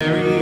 Mary.